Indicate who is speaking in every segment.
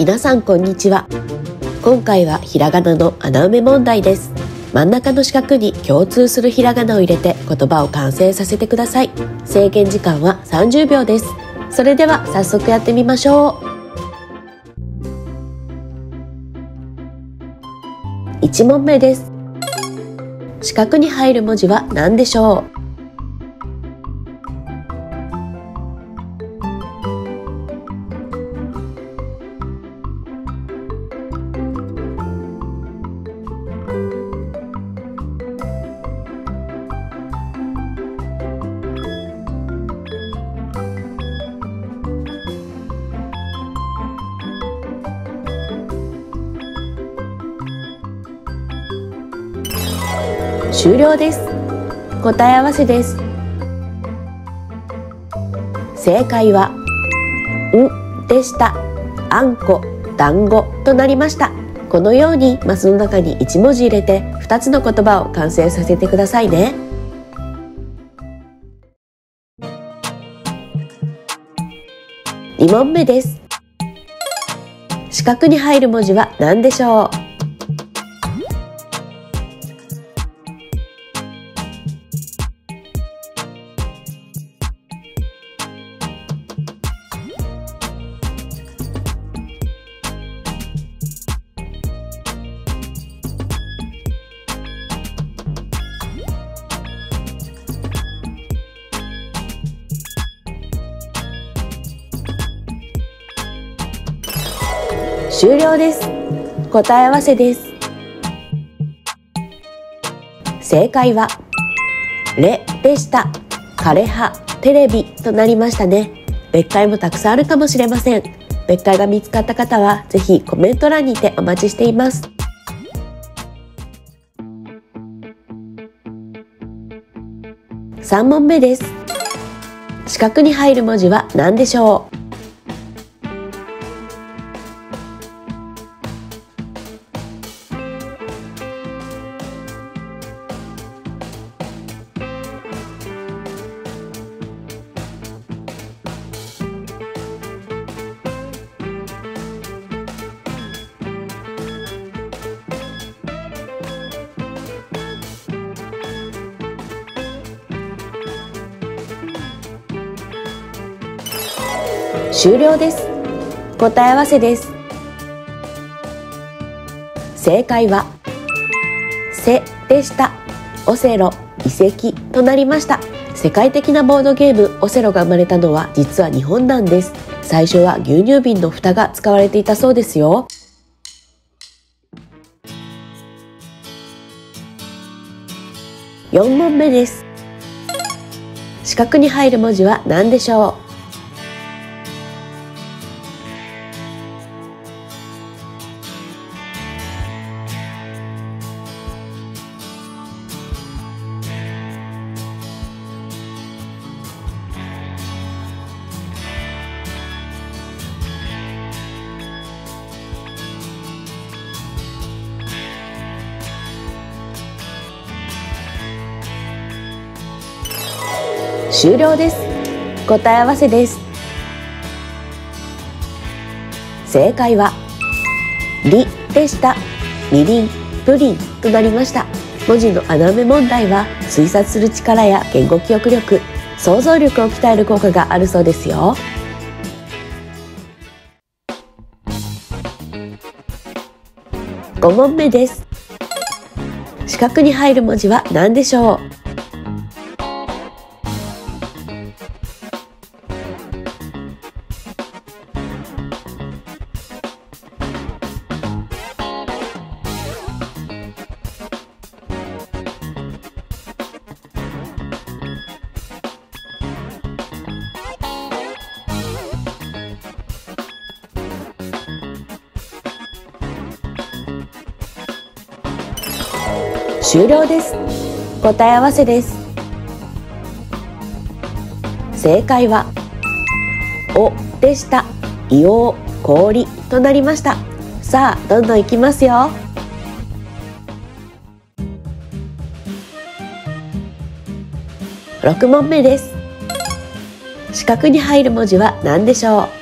Speaker 1: 皆さんこんにちは。今回はひらがなの穴埋め問題です。真ん中の四角に共通するひらがなを入れて言葉を完成させてください。制限時間は30秒です。それでは早速やってみましょう。1問目です。四角に入る文字は何でしょう？終了です。答え合わせです。正解はんでした。あんこ団子となりました。このようにマスの中に1文字入れて2つの言葉を完成させてくださいね。2問目です。四角に入る文字は何でしょう？終了です。答え合わせです。正解はレでした。枯葉テレビとなりましたね。別解もたくさんあるかもしれません。別解が見つかった方はぜひコメント欄にてお待ちしています。3問目です。四角に入る文字は何でしょう？終了です。答え合わせです。正解はせでした。オセロ遺跡となりました。世界的なボードゲームオセロが生まれたのは実は日本なんです。最初は牛乳瓶の蓋が使われていたそうですよ。4問目です。四角に入る文字は何でしょう？終了です。答え合わせです。正解はりでした。みりんプリンとなりました。文字の穴埋め問題は推察する力や言語記憶力想像力を鍛える効果があるそうですよ。5問目です。四角に入る文字は何でしょう？終了です。答え合わせです。正解はおでした。硫黄氷となりました。さあどんどんいきますよ。6問目です。四角に入る文字は何でしょう？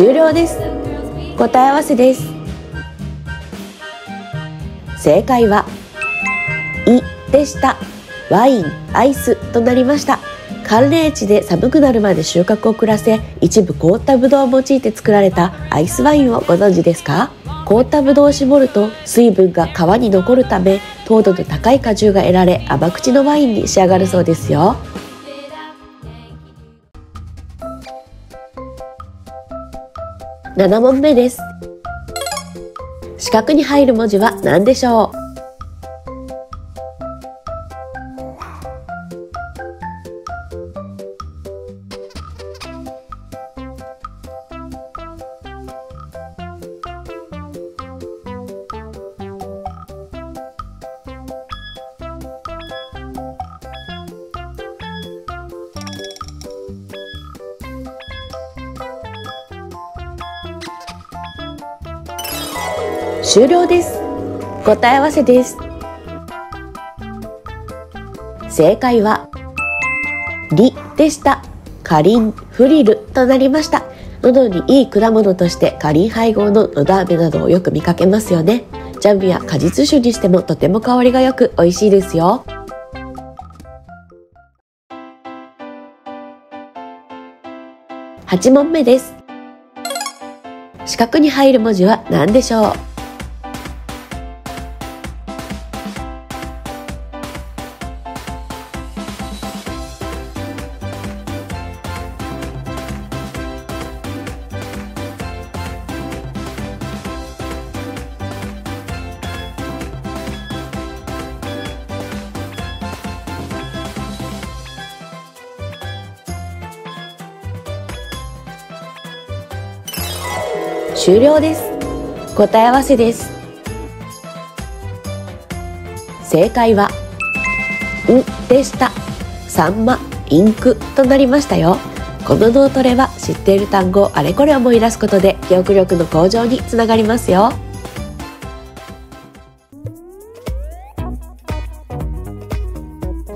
Speaker 1: 終了です。答え合わせです。正解は「い」でした。ワインアイスとなりました。寒冷地で寒くなるまで収穫を遅らせ一部凍ったブドウを用いて作られたアイスワインをご存知ですか？凍ったブドウを絞ると水分が皮に残るため糖度の高い果汁が得られ甘口のワインに仕上がるそうですよ。7問目です。四角に入る文字は何でしょう？終了です。答え合わせです。正解はリでした。カリンフリルとなりました。喉にいい果物としてカリン配合ののだ飴などをよく見かけますよね。ジャムや果実酒にしてもとても香りがよく美味しいですよ。8問目です。四角に入る文字は何でしょう？終了です。答え合わせです。正解は「ん」でした。サンマインクとなりましたよ。この脳トレは知っている単語をあれこれ思い出すことで記憶力の向上につながりますよ。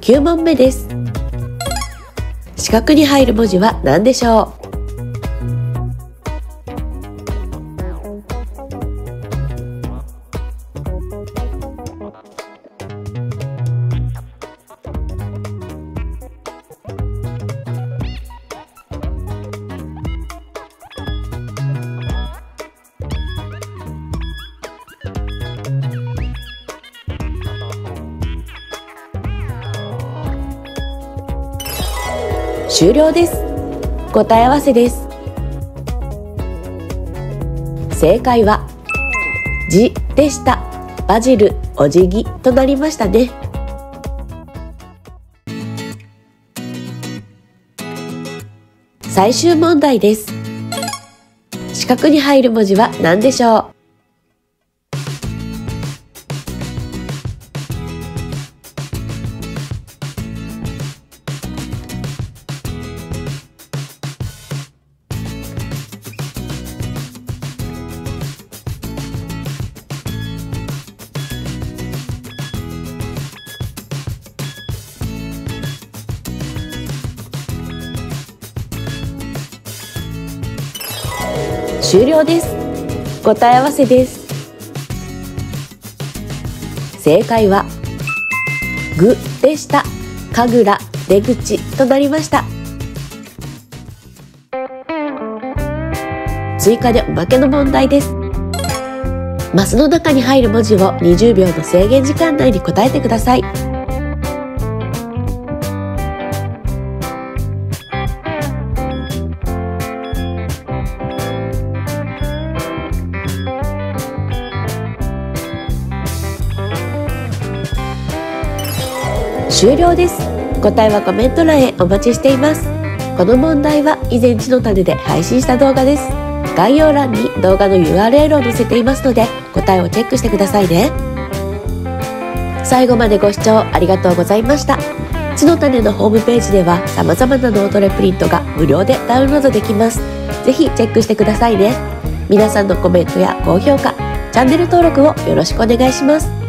Speaker 1: 9問目です。四角に入る文字は何でしょう？終了です。答え合わせです。正解は「じ」でした。バジルお辞儀となりましたね。最終問題です。四角に入る文字は何でしょう？終了です。答え合わせです。正解はぐでした。神楽出口となりました。追加でおまけの問題です。マスの中に入る文字を20秒の制限時間内に答えてください。終了です。答えはコメント欄へお待ちしています。この問題は以前地の種で配信した動画です。概要欄に動画の URL を載せていますので答えをチェックしてくださいね。最後までご視聴ありがとうございました。地の種のホームページでは様々な脳トレプリントが無料でダウンロードできます。ぜひチェックしてくださいね。皆さんのコメントや高評価チャンネル登録をよろしくお願いします。